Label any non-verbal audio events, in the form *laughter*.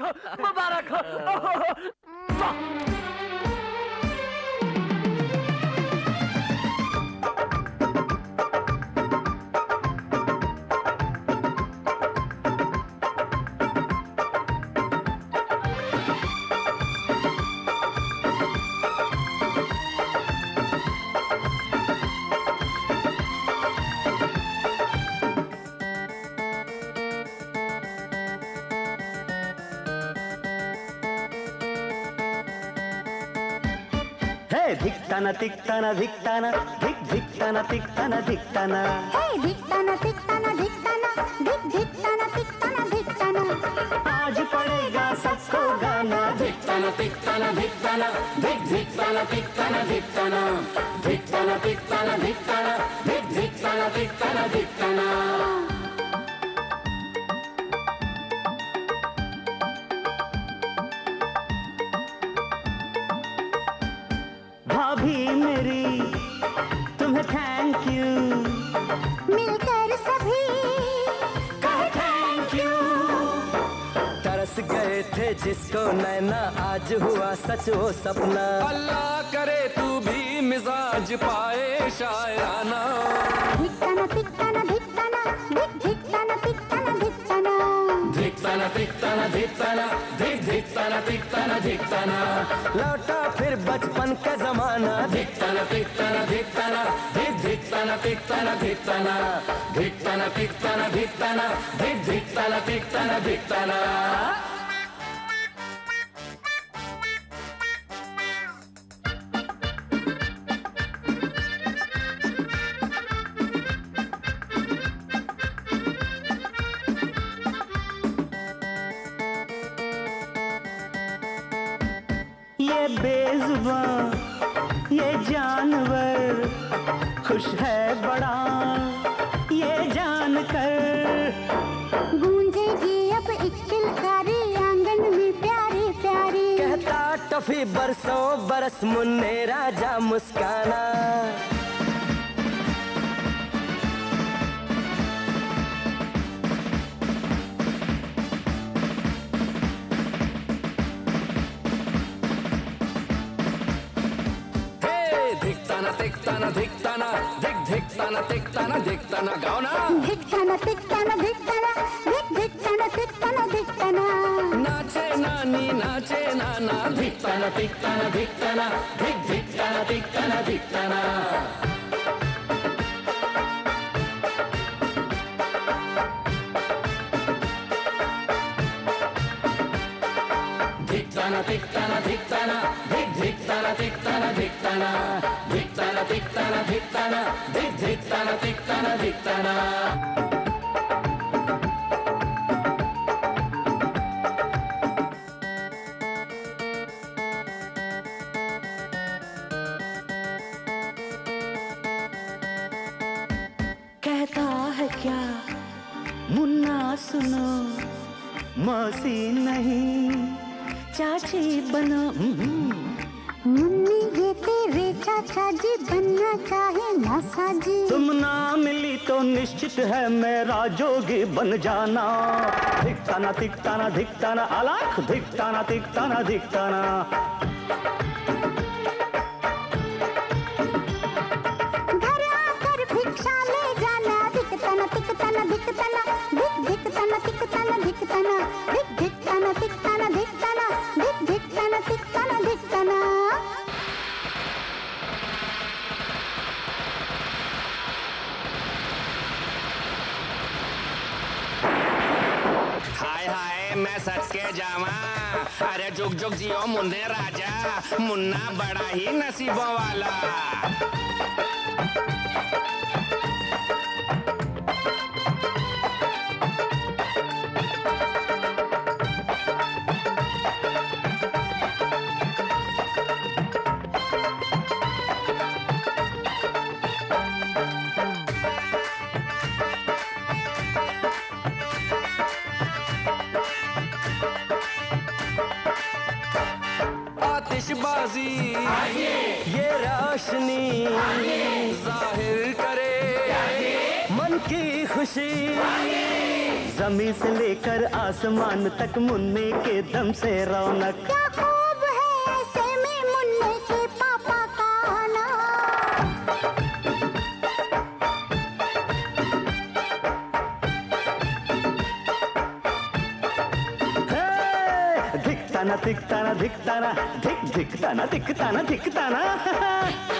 मुबारक हो मुबारक हो Hey, धिकताना तिकताना धिक धिकताना तिकताना धिकताना। Hey, धिकताना तिकताना धिकताना धिक धिकताना तिकताना धिकताना। आज पड़ेगा सबको गाना। धिकताना तिकताना धिकताना धिक धिकताना तिकताना धिकताना धिकताना तिकताना धिकताना धिक धिकताना तिकताना धिक सोए थे जिसको नैना आज हुआ सच वो सपना अल्लाह करे तू भी मिजाज पाए शायराना धिकताना धिकताना धिकताना धिक धिकताना धिकताना धिकताना धिकताना धिकताना धिकताना धिक धिकताना धिकताना धिकताना लौटा फिर बचपन का जमाना धिकताना धिकताना धिकताना धिक धिकताना धिकताना धिकताना धिकताना धिकताना धिकताना धिक धिकताना धिकताना धिकताना बेजुबा ये जानवर खुश है बड़ा। ये जानकर गूंजेगी अब एक किलकारी आँगन में प्यारी प्यारी। कहता टफी बरसों बरस मुन्ने राजा मुस्काना। ना दिखता ना दिख दिखता ना दिखता ना दिखता ना गाओ ना। दिखता ना दिखता ना दिखता ना दिख दिखता ना दिखता ना दिखता ना नाचे नानी नाचे नाना। दिख दिखता ना दिखता ना दिखता ना धिक्ताना धिक्ताना धिक्ताना धिक धिक्ताना धिक्ताना धिक्ताना धिक्ताना धिक्ताना धिक्ताना धिक धिक्ताना धिक्ताना धिक्ताना क्या? मुन्ना सुनो, मौसी नहीं। चाची बनो मम्मी मुन्नी ये तेरे चाचा जी बनना चाहे मौसा जी तुम ना मिली तो निश्चित है मेरा जोगी बन जाना। धिकताना तिकताना धिकताना अलाख धिकताना तिकताना धिकताना। मैं सच के जावा। अरे जुग जुग जियो मुन्ने राजा, मुन्ना बड़ा ही नसीबों वाला। आतिशबाजी ये रोशनी ज़ाहिर करे। मन की खुशी जमी से लेकर आसमान तक मुन्ने के दम से रौनक। धिकताना दिखता धिकताना दिखता धिकताना दिखता धिकताना *laughs*